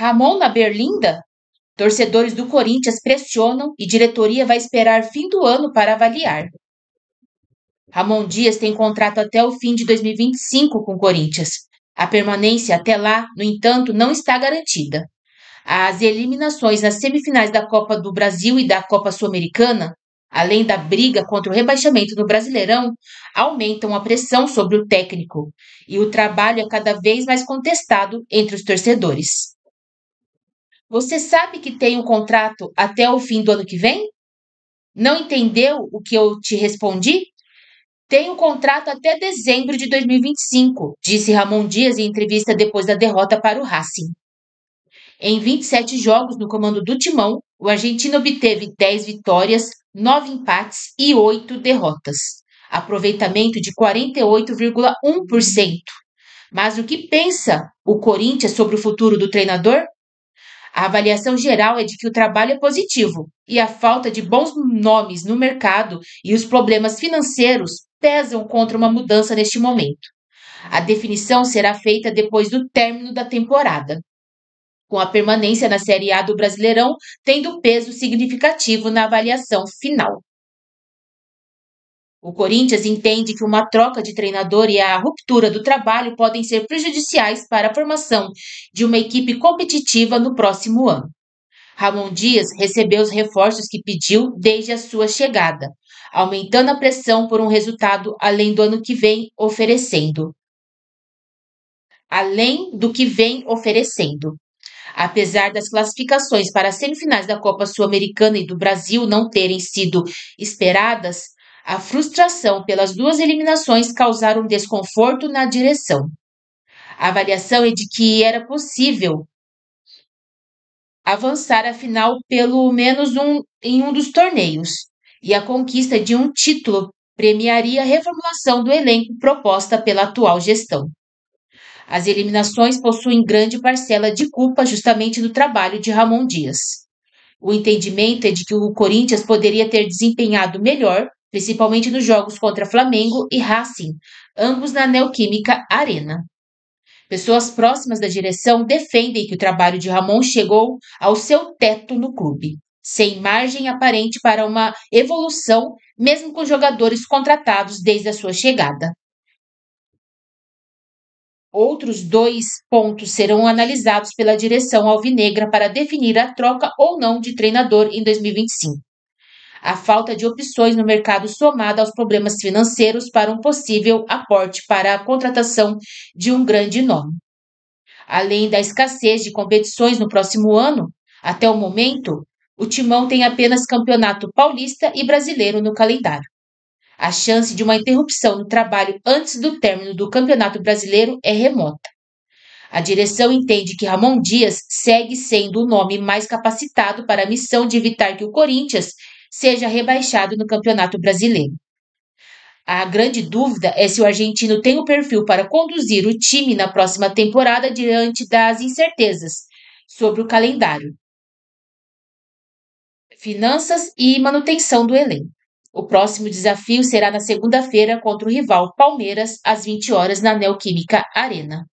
Ramon na Berlinda? Torcedores do Corinthians pressionam e diretoria vai esperar fim do ano para avaliar. Ramon Dias tem contrato até o fim de 2025 com o Corinthians. A permanência até lá, no entanto, não está garantida. As eliminações nas semifinais da Copa do Brasil e da Copa Sul-Americana, além da briga contra o rebaixamento no Brasileirão, aumentam a pressão sobre o técnico e o trabalho é cada vez mais contestado entre os torcedores. Você sabe que tem um contrato até o fim do ano que vem? Não entendeu o que eu te respondi? Tem um contrato até dezembro de 2025, disse Ramon Dias em entrevista depois da derrota para o Racing. Em 27 jogos no comando do Timão, o argentino obteve 10 vitórias, 9 empates e 8 derrotas. Aproveitamento de 48,1%. Mas o que pensa o Corinthians sobre o futuro do treinador? A avaliação geral é de que o trabalho é positivo e a falta de bons nomes no mercado e os problemas financeiros pesam contra uma mudança neste momento. A definição será feita depois do término da temporada, com a permanência na Série A do Brasileirão tendo peso significativo na avaliação final. O Corinthians entende que uma troca de treinador e a ruptura do trabalho podem ser prejudiciais para a formação de uma equipe competitiva no próximo ano. Ramon Dias recebeu os reforços que pediu desde a sua chegada, aumentando a pressão por um resultado além do ano que vem oferecendo. Além do que vem oferecendo. Apesar das classificações para as semifinais da Copa Sul-Americana e do Brasil não terem sido esperadas, a frustração pelas duas eliminações causaram desconforto na direção. A avaliação é de que era possível avançar a final pelo menos um, em um dos torneios, e a conquista de um título premiaria a reformulação do elenco proposta pela atual gestão. As eliminações possuem grande parcela de culpa justamente do trabalho de Ramon Dias. O entendimento é de que o Corinthians poderia ter desempenhado melhor principalmente nos jogos contra Flamengo e Racing, ambos na Neoquímica Arena. Pessoas próximas da direção defendem que o trabalho de Ramon chegou ao seu teto no clube, sem margem aparente para uma evolução, mesmo com jogadores contratados desde a sua chegada. Outros dois pontos serão analisados pela direção alvinegra para definir a troca ou não de treinador em 2025 a falta de opções no mercado somada aos problemas financeiros para um possível aporte para a contratação de um grande nome. Além da escassez de competições no próximo ano, até o momento, o Timão tem apenas Campeonato Paulista e Brasileiro no calendário. A chance de uma interrupção no trabalho antes do término do Campeonato Brasileiro é remota. A direção entende que Ramon Dias segue sendo o nome mais capacitado para a missão de evitar que o Corinthians seja rebaixado no Campeonato Brasileiro. A grande dúvida é se o argentino tem o perfil para conduzir o time na próxima temporada diante das incertezas sobre o calendário, finanças e manutenção do elenco. O próximo desafio será na segunda-feira contra o rival Palmeiras, às 20 horas, na Neoquímica Arena.